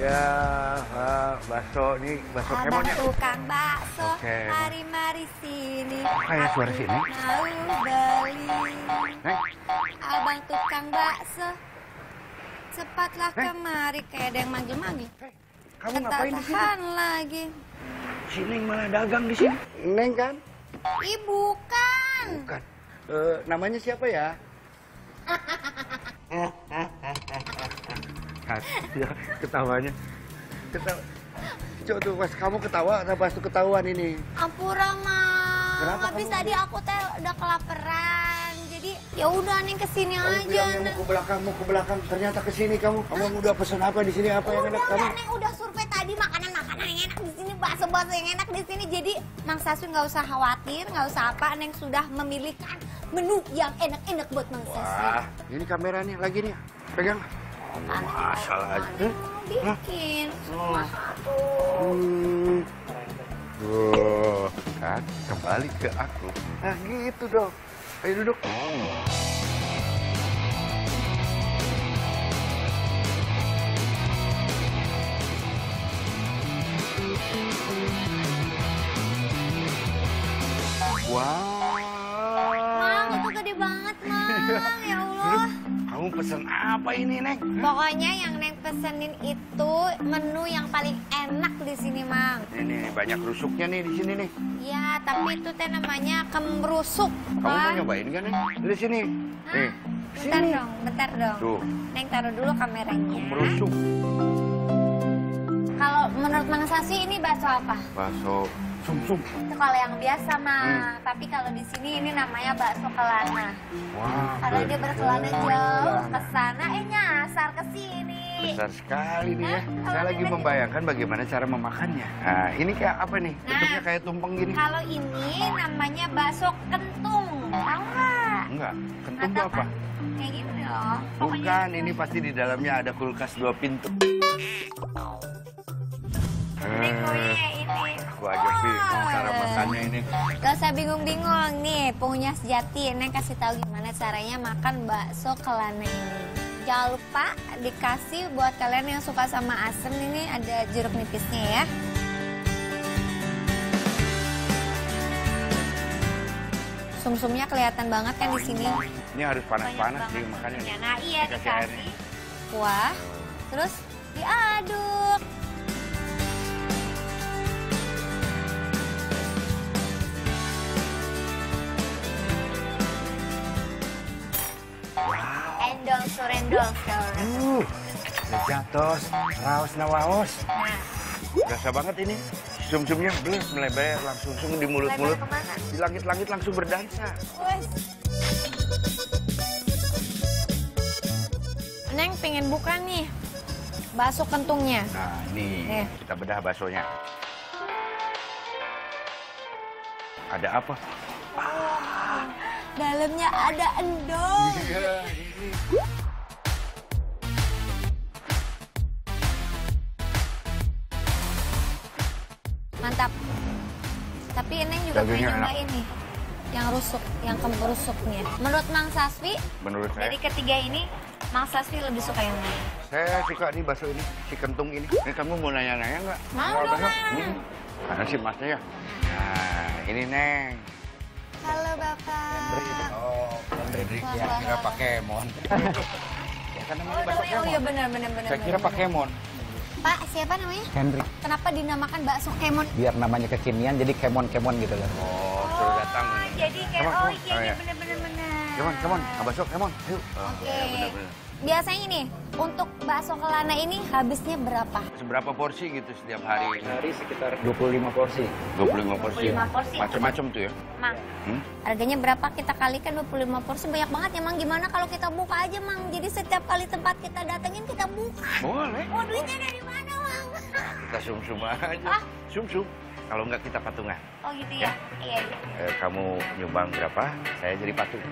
Ya, ah, bakso nih, bakso Abang kemonnya. tukang bakso, Oke. mari mari sini. Kayak suara sini. Mau beli. Neng, Abang tukang bakso, cepatlah Eh? kemari kayak ada yang manggil-manggil. hey, kamu ngapain di sini? Lagi. Si Neng malah dagang di sini. Neng kan? Ih bukan. Bukan. Eh, namanya siapa ya? ya, ketawanya. Ketawa. Cok tuh pas kamu ketawa, pas tuh ketahuan ini. Ampura mang. Kenapa Habis kamu? tadi aku teh udah kelaparan. Jadi ya udah neng ke sini Kamu aja. bilangnya mau ke belakang, mau ke belakang. Ternyata ke sini kamu. Kamu udah pesen apa di sini? Apa yang Udah, enak kamu? udah, udah survei tadi makanan-makanan yang enak di sini, bakso-bakso yang enak di sini. Jadi Mang Saswi nggak usah khawatir, nggak usah apa, Neng sudah memilihkan menu yang enak-enak buat Mang Saswi. Wah, ini kameranya lagi nih. Pegang. Masalah aja. Bikin semua satu. Hmm. Tuh, kan kembali ke aku. Nah, gitu dong. Ayo duduk. Wow. Mang, itu gede banget, Mang. Ya Allah. Kamu pesen apa ini, Neng? Pokoknya yang Neng pesenin itu menu yang paling enak di sini, Mang. Ini banyak rusuknya nih di sini nih. Ya, tapi itu teh namanya kemrusuk. Kamu mau nyobain kan, Neng? Dari sini. Nih, Bentar sini. dong, bentar dong. Tuh, Neng taruh dulu kameranya. merusuk. Kalau menurut Mang Sasi ini bakso apa? Bakso sum-sum. Itu kalau yang biasa mah. Hmm. Tapi kalau di sini ini namanya bakso kelana. Wah, Kalau dia berkelana jauh ke sana, eh nyasar ke sini. Besar sekali nih ya. Hah? Saya lagi membayangkan bagaimana cara memakannya. Nah, ini kayak apa nih? Nah. Bentuknya kayak tumpeng gini. Kalau ini namanya bakso kentung. Tahu nggak? Enggak, kentung itu apa? Kayak gini loh. Pokoknya Bukan, ini pasti di dalamnya ada kulkas dua pintu. Eh, ini. aja bingung cara makannya ini. Gak usah bingung-bingung nih, punya sejati. Neng kasih tahu gimana caranya makan bakso kelana ini. Jangan lupa dikasih buat kalian yang suka sama asem ini ada jeruk nipisnya ya. Sum-sumnya kelihatan banget kan di sini. Ini harus panas-panas sih makannya. Nah iya Dikasih dikasih kuah, terus diaduk. Endol surendol sekarang. Uh, lejatos, raos nawaos. Nah, Berasa banget ini. Sum-sumnya belis melebar langsung sum di mulut-mulut. Di langit-langit langsung berdansa. Wes. Neng pengen buka nih bakso kentungnya. Nah, ini Nih. kita bedah baksonya. Ada apa? Dalamnya ada endol. Iya, ini. Tapi Neng juga Dagingnya pengen enak. nyobain nih. Yang rusuk, yang kemrusuknya. Menurut Mang Saswi, Menurut saya, dari ketiga ini, Mang Saswi lebih suka yang mana? saya suka nih bakso ini, si kentung ini. Ini kamu mau nanya-nanya nggak? Mau dong. Hmm. Mana sih masnya ya? Nah, ini Neng. Halo Bapak. Oh, Hendrik ya kira. Pakemon. ya kan namanya Oh, oh iya benar benar benar. Saya kira. Pakemon. Pak, siapa namanya? Hendrik Kenapa dinamakan bakso kemon? biar namanya kekinian jadi kemon-kemon gitu loh. Oh, suruh datang. Oh, jadi kayak oh come on. iya Oh, iya iya. benar benar. Kemon, kemon, bakso kemon. Ayo. Oh, Oke. iya, benar-benar. Biasanya ini untuk bakso kelana ini habisnya berapa? Seberapa porsi gitu setiap hari? Hari sekitar 25 porsi. 25 porsi. 25 porsi. Macam-macam tuh ya. Mang, Hmm? harganya berapa kita kalikan 25 porsi banyak banget ya Mang. Gimana kalau kita buka aja Mang? Jadi setiap kali tempat kita datengin kita buka. Boleh. Oh duitnya dari mana? Kita sum-sum aja. Ah. Sum-sum. Kalau enggak kita patungan. Oh gitu ya? Iya iya. Eh, kamu nyumbang berapa, saya jadi patung.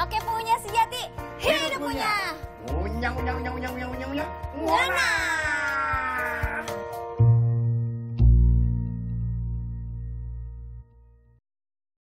Oke punya sejati. Hidup ngunyah. Ngunyah, ngunyah, ngunyah, ngunyah, ngunyah, ngunyah, ngunyah. Ngunyah.